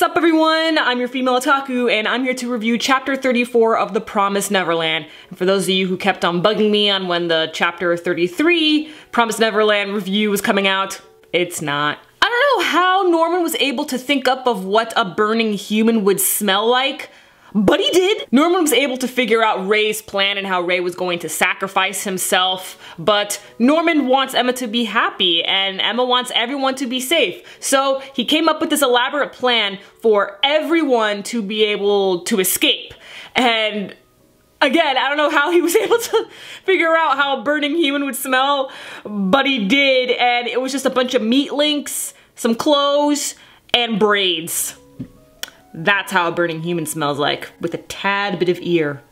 What's up everyone? I'm your female otaku and I'm here to review chapter 34 of The Promised Neverland. And for those of you who kept on bugging me on when the chapter 33 Promised Neverland review was coming out, it's not. I don't know how Norman was able to think up of what a burning human would smell like, but he did! Norman was able to figure out Ray's plan and how Ray was going to sacrifice himself, but Norman wants Emma to be happy and Emma wants everyone to be safe. So he came up with this elaborate plan for everyone to be able to escape. And again, I don't know how he was able to figure out how a burning human would smell, but he did, and it was just a bunch of meat links, some clothes, and braids. That's how a burning human smells like, with a tad bit of ear.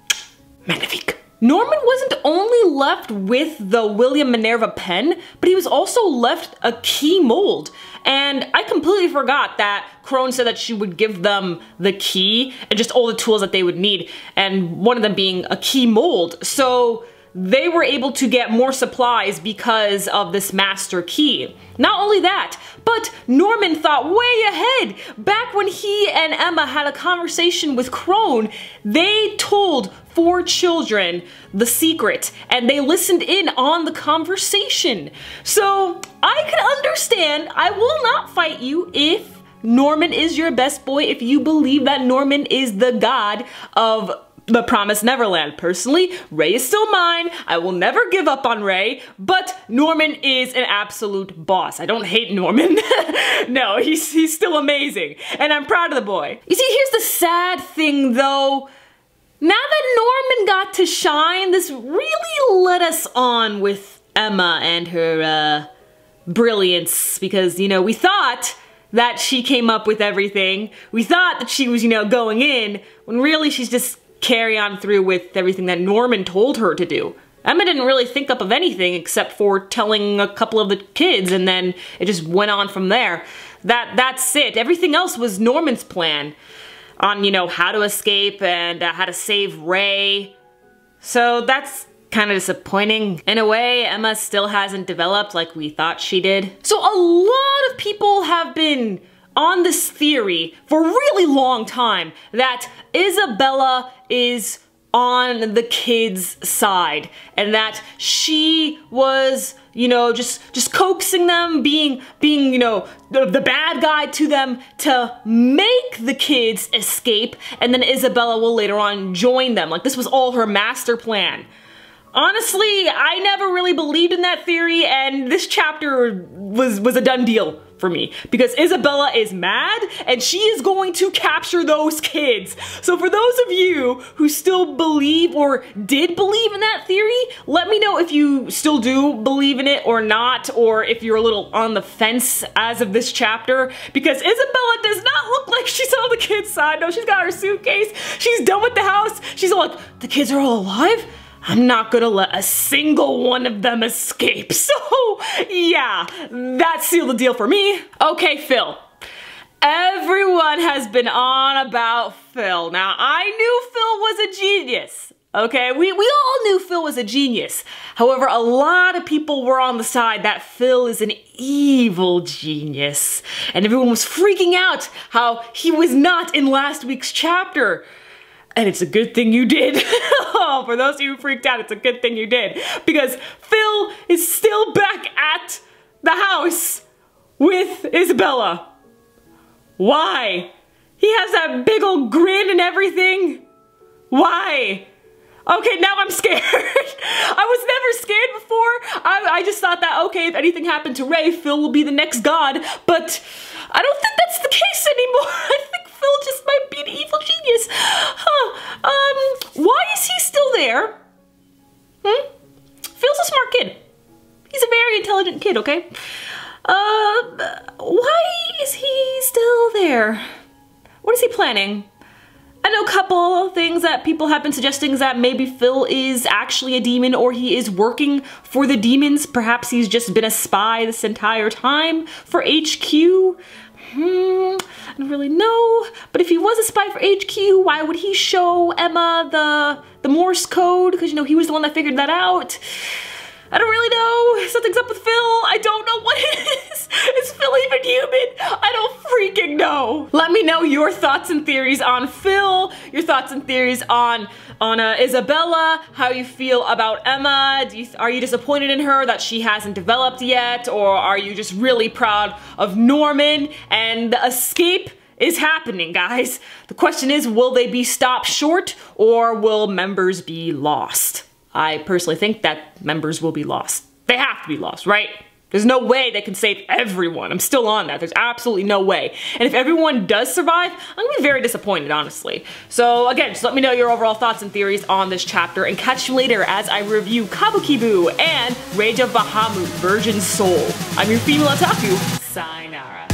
Magnifique. Norman wasn't only left with the William Minerva pen, but he was also left a key mold. And I completely forgot that Krone said that she would give them the key and just all the tools that they would need, and one of them being a key mold. So they were able to get more supplies because of this master key. Not only that, but Norman thought way ahead. Back when he and Emma had a conversation with Krone, they told four children the secret and they listened in on the conversation. So I can understand, I will not fight you if Norman is your best boy, if you believe that Norman is the god of the Promised Neverland. Personally, Ray is still mine. I will never give up on Ray, but Norman is an absolute boss. I don't hate Norman. no, he's, he's still amazing, and I'm proud of the boy. You see, here's the sad thing though. Now that Norman got to shine, this really led us on with Emma and her, uh, brilliance, because, you know, we thought that she came up with everything. We thought that she was, you know, going in, when really she's just carry on through with everything that Norman told her to do. Emma didn't really think up of anything except for telling a couple of the kids and then it just went on from there. That That's it. Everything else was Norman's plan on, you know, how to escape and uh, how to save Ray. So that's kind of disappointing. In a way, Emma still hasn't developed like we thought she did. So a lot of people have been on this theory for a really long time that Isabella is on the kid's side and that she was you know just just coaxing them being being you know the, the bad guy to them to make the kids escape. And then Isabella will later on join them. Like this was all her master plan. Honestly I never really believed in that theory and this chapter was was a done deal for me because Isabella is mad and she is going to capture those kids. So for those of you who still believe or did believe in that theory, let me know if you still do believe in it or not, or if you're a little on the fence as of this chapter, because Isabella does not look like she's on the kid's side. No, she's got her suitcase, she's done with the house, she's like, the kids are all alive? I'm not gonna let a single one of them escape. So, yeah, that sealed the deal for me. Okay, Phil. Everyone has been on about Phil. Now, I knew Phil was a genius. Okay, we, we all knew Phil was a genius. However, a lot of people were on the side that Phil is an evil genius. And everyone was freaking out how he was not in last week's chapter. And it's a good thing you did. oh, for those of you who freaked out, it's a good thing you did. Because Phil is still back at the house with Isabella. Why? He has that big old grin and everything. Why? Okay, now I'm scared. I was never scared before. I, I, just thought that, okay, if anything happened to Ray, Phil will be the next god. But I don't think that's the case anymore. I think Phil just might be an kid, okay? Uh, why is he still there? What is he planning? I know a couple things that people have been suggesting is that maybe Phil is actually a demon or he is working for the demons. Perhaps he's just been a spy this entire time for HQ. Hmm, I don't really know. But if he was a spy for HQ, why would he show Emma the, the Morse code? Because, you know, he was the one that figured that out. I don't really know. Something's up with Phil. I don't know what it is. Is Phil even human? I don't freaking know. Let me know your thoughts and theories on Phil, your thoughts and theories on on uh, Isabella, how you feel about Emma. You, are you disappointed in her that she hasn't developed yet? Or are you just really proud of Norman and the escape is happening, guys. The question is, will they be stopped short or will members be lost? I personally think that members will be lost. They have to be lost, right? There's no way they can save everyone. I'm still on that. There's absolutely no way. And if everyone does survive, I'm gonna be very disappointed, honestly. So again, just let me know your overall thoughts and theories on this chapter and catch you later as I review Kabukibu and Rage of Bahamut Virgin Soul. I'm your female otaku, Sayonara.